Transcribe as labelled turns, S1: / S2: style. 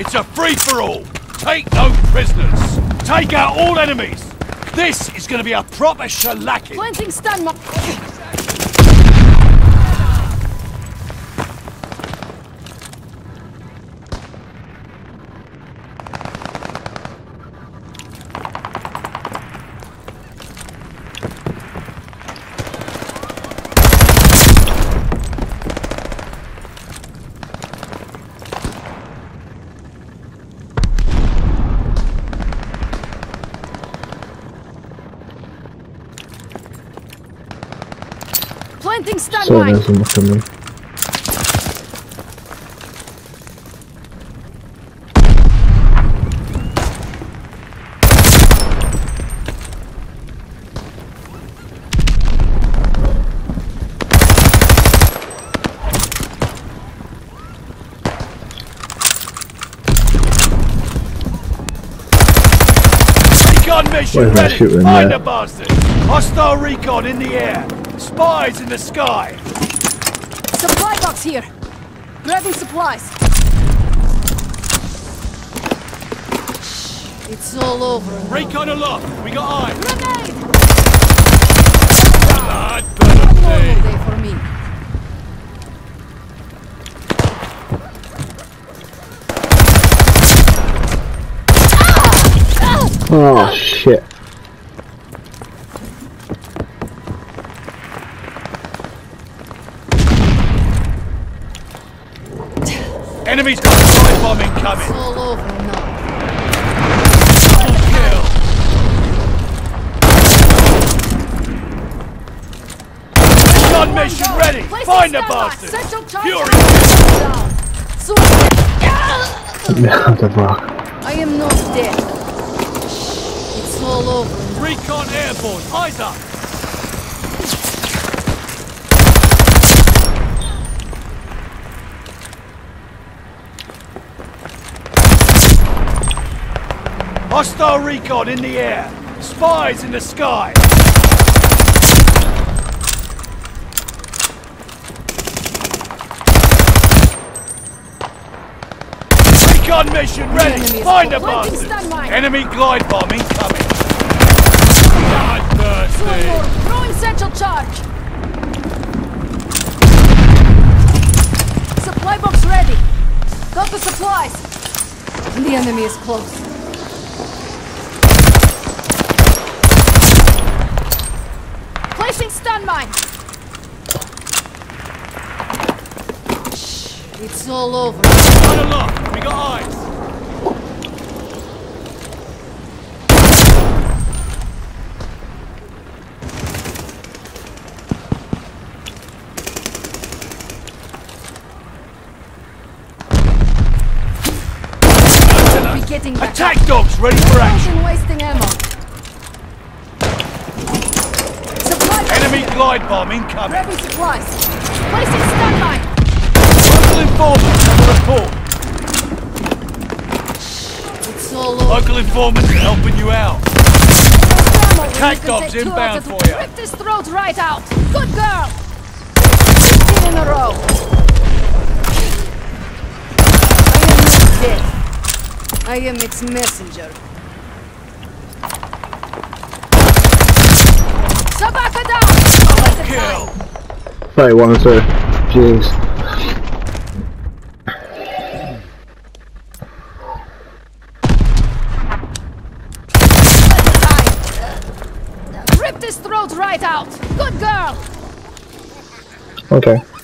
S1: It's a free-for-all. Take no prisoners. Take out all enemies. This is to be a proper shellacking.
S2: Planting stun Planting stun
S3: Sorry,
S2: mine.
S3: there's one coming.
S1: Recon mission ready. Find the bastard. Hostile recon in the air. Spies in the sky.
S2: Supply box here. Grabbing supplies. It's all over. now.
S1: Recon aloft. We got eyes.
S2: Grenade!
S1: Blood better
S2: Normal day for me. Ah! Ah!
S3: Oh shit.
S1: Enemies got a glide bomb incoming.
S2: It's all over now.
S1: Double kill. Gun mission ready.
S2: Placing
S1: Find the
S2: stun
S1: bastard. Fury.
S2: down. Soon-
S3: the fuck.
S2: I am not dead. It's all over. now.
S1: Recon airborne. Eyes up. Hostile recon in the air. Spies in the sky. Recon mission ready. Find the
S2: planting
S1: bastard.
S2: stun mine.
S1: Enemy glide bomb incoming. Bloodthirsty.
S2: Throwing central charge. Supply box ready. Got the supplies. The enemy is close. Placing stun mine. Shh, It's all over.
S1: Run aloft. We got eyes.
S2: Be getting back.
S1: Attack dogs ready for action.
S2: Supply box
S1: Enemy
S2: here.
S1: glide bomb incoming.
S2: Grabbing supplies. Placing mine.
S1: Local informants on report.
S2: It's all over.
S1: Local informants are helping you out.
S2: Attack
S1: dogs inbound for ya.
S2: Rip this throat right out. Good girl. 15 in a row. I am not dead. I am its messenger. Time?
S3: 31 and 2. Jeez.
S2: Rip this throat right out. Good girl.
S3: Okay.